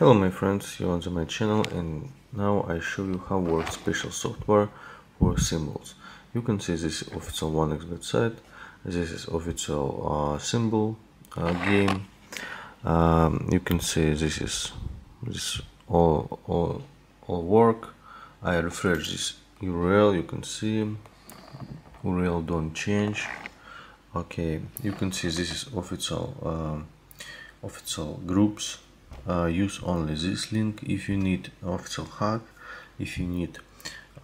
Hello my friends, you're on my channel and now I show you how works special software for thimbles. You can see this official 1x website, this is official uh, thimble uh, game. Um, you can see this is this all, all, all work. I refresh this URL, you can see URL don't change. Okay, you can see this is official um, official groups uh, use only this link if you need official hack if you need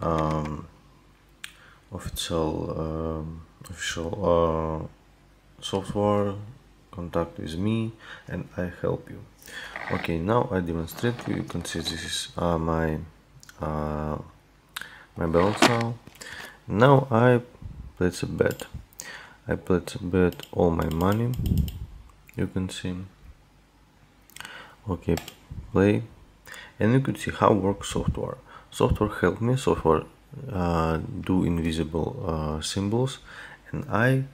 um, official um, official uh, software contact with me and I help you. Okay now I demonstrate you, you can see this is uh, my uh, my balance now now I place a bet. I place a bet all my money. You can see okay play. And you could see how works software. Software help me. Software uh, do invisible uh, thimbles. And I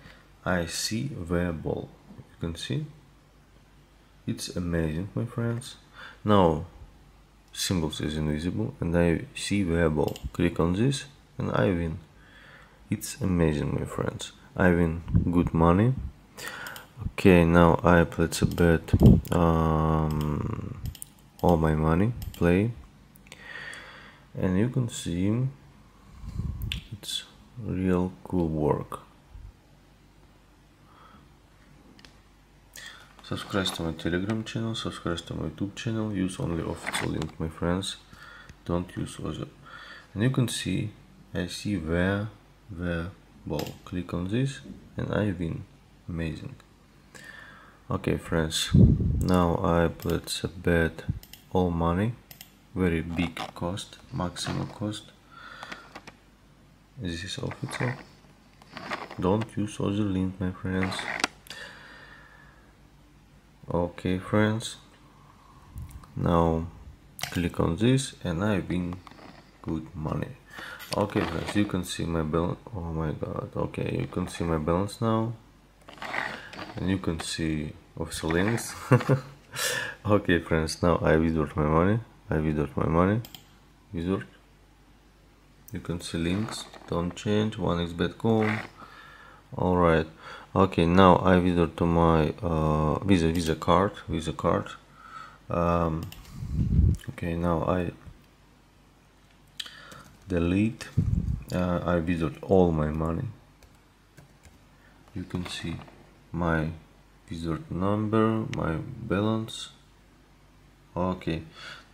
I see ball you can see. It's amazing my friends. Now thimbles is invisible and I see ball click on this and I win. It's amazing my friends. I win good money okay now I place a bet um, all my money play. And you can see it's real cool work. Subscribe to my telegram channel subscribe to my youtube channel use only official link my friends. Don't use other. And you can see I see where the ball. Click on this and I win. Amazing okay friends. Now I place a bet all money. Very big cost maximum cost. This is official don't use other link my friends. Okay friends. Now click on this and I win good money. Okay friends you can see my balance. Oh my god. Okay you can see my balance now. And you can see official links okay friends now I withdraw my money. I withdraw my money. Withdraw you can see links. Don't change. 1xbet.com alright okay now I withdraw to my uh, visa visa card. Visa card. Um, okay now I delete. Uh, I withdraw all my money. You can see my resort number my balance. Okay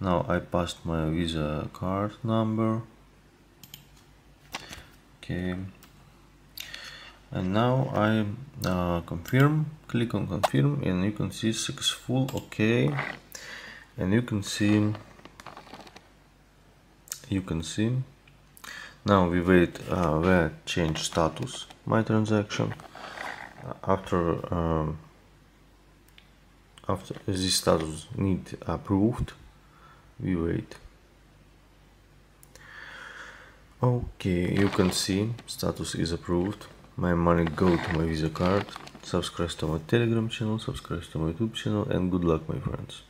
now I passed my visa card number. Okay. And now I uh, confirm click on confirm and you can see successful okay. And you can see you can see. Now we wait uh, where change status my transaction. After um, after this status need approved we wait. Okay you can see status is approved. My money go to my visa card. Subscribe to my telegram channel subscribe to my youtube channel and good luck my friends